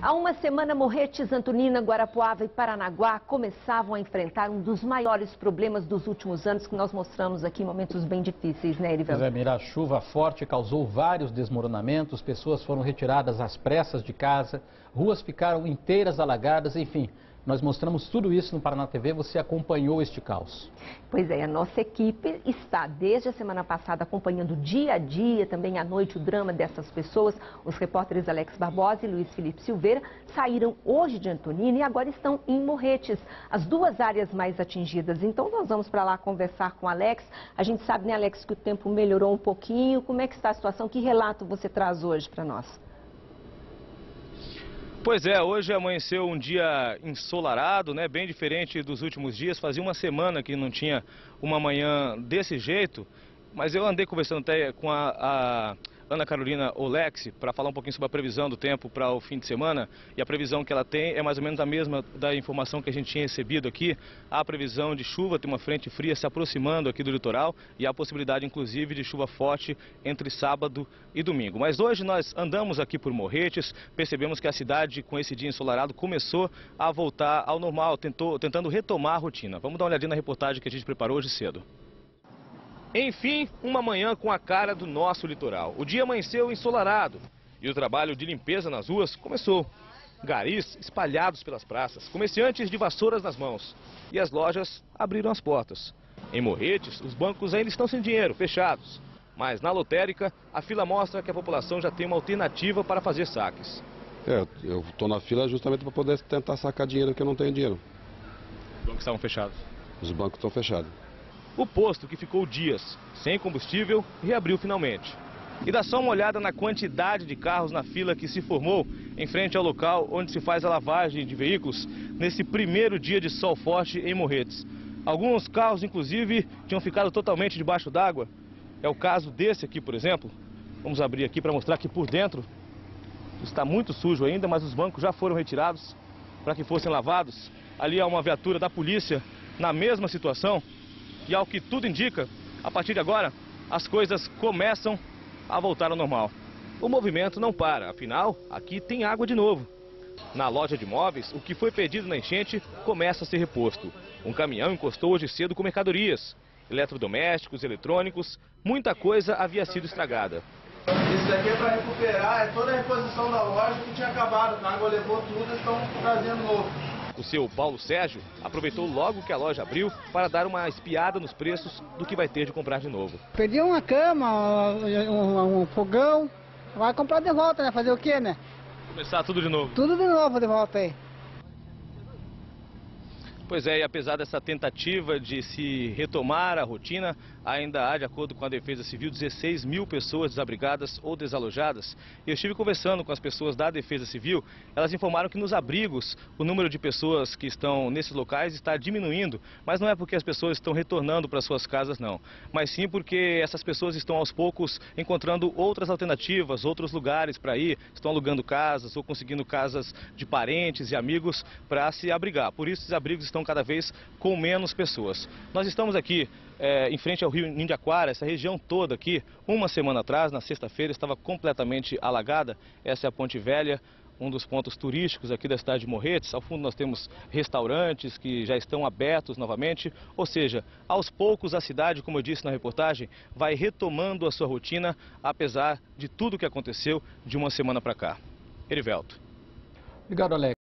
Há uma semana, Morretes, Antonina, Guarapuava e Paranaguá começavam a enfrentar um dos maiores problemas dos últimos anos que nós mostramos aqui, momentos bem difíceis, né, Erivelto? Pois é, Mira, a chuva forte causou vários desmoronamentos, pessoas foram retiradas às pressas de casa, ruas ficaram inteiras alagadas, enfim... Nós mostramos tudo isso no Paraná TV, você acompanhou este caos. Pois é, a nossa equipe está desde a semana passada acompanhando dia a dia, também à noite, o drama dessas pessoas. Os repórteres Alex Barbosa e Luiz Felipe Silveira saíram hoje de Antonina e agora estão em Morretes, as duas áreas mais atingidas. Então nós vamos para lá conversar com o Alex. A gente sabe, né, Alex, que o tempo melhorou um pouquinho. Como é que está a situação? Que relato você traz hoje para nós? Pois é, hoje amanheceu um dia ensolarado, né, bem diferente dos últimos dias. Fazia uma semana que não tinha uma manhã desse jeito, mas eu andei conversando até com a, a Ana Carolina Olex para falar um pouquinho sobre a previsão do tempo para o fim de semana. E a previsão que ela tem é mais ou menos a mesma da informação que a gente tinha recebido aqui. Há previsão de chuva, tem uma frente fria se aproximando aqui do litoral e há possibilidade inclusive de chuva forte entre sábado e domingo. Mas hoje nós andamos aqui por Morretes, percebemos que a cidade com esse dia ensolarado começou a voltar ao normal, tentou, tentando retomar a rotina. Vamos dar uma olhadinha na reportagem que a gente preparou hoje cedo. Enfim, uma manhã com a cara do nosso litoral. O dia amanheceu ensolarado e o trabalho de limpeza nas ruas começou. Garis espalhados pelas praças, comerciantes de vassouras nas mãos. E as lojas abriram as portas. Em Morretes, os bancos ainda estão sem dinheiro, fechados. Mas na lotérica, a fila mostra que a população já tem uma alternativa para fazer saques. É, eu estou na fila justamente para poder tentar sacar dinheiro que eu não tenho dinheiro. Os bancos estavam fechados? Os bancos estão fechados. O posto, que ficou dias sem combustível, reabriu finalmente. E dá só uma olhada na quantidade de carros na fila que se formou em frente ao local onde se faz a lavagem de veículos nesse primeiro dia de sol forte em Morretes. Alguns carros, inclusive, tinham ficado totalmente debaixo d'água. É o caso desse aqui, por exemplo. Vamos abrir aqui para mostrar que por dentro está muito sujo ainda, mas os bancos já foram retirados para que fossem lavados. Ali há uma viatura da polícia na mesma situação. E ao que tudo indica, a partir de agora, as coisas começam a voltar ao normal. O movimento não para, afinal, aqui tem água de novo. Na loja de móveis, o que foi perdido na enchente começa a ser reposto. Um caminhão encostou hoje cedo com mercadorias. Eletrodomésticos, eletrônicos, muita coisa havia sido estragada. Isso aqui é para recuperar, é toda a reposição da loja que tinha acabado. A água levou tudo, estão trazendo novo. O seu Paulo Sérgio aproveitou logo que a loja abriu para dar uma espiada nos preços do que vai ter de comprar de novo. Perdi uma cama, um, um fogão, vai comprar de volta, né? Fazer o quê, né? Começar tudo de novo. Tudo de novo de volta aí. Pois é, e apesar dessa tentativa de se retomar a rotina, ainda há, de acordo com a Defesa Civil, 16 mil pessoas desabrigadas ou desalojadas. Eu estive conversando com as pessoas da Defesa Civil, elas informaram que nos abrigos o número de pessoas que estão nesses locais está diminuindo, mas não é porque as pessoas estão retornando para suas casas, não. Mas sim porque essas pessoas estão aos poucos encontrando outras alternativas, outros lugares para ir, estão alugando casas ou conseguindo casas de parentes e amigos para se abrigar. Por isso, os abrigos estão cada vez com menos pessoas. Nós estamos aqui é, em frente ao rio Nindiaquara, essa região toda aqui, uma semana atrás, na sexta-feira, estava completamente alagada. Essa é a Ponte Velha, um dos pontos turísticos aqui da cidade de Morretes. Ao fundo nós temos restaurantes que já estão abertos novamente, ou seja, aos poucos a cidade, como eu disse na reportagem, vai retomando a sua rotina, apesar de tudo que aconteceu de uma semana para cá. Erivelto. Obrigado, Alex.